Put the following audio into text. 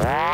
Wow.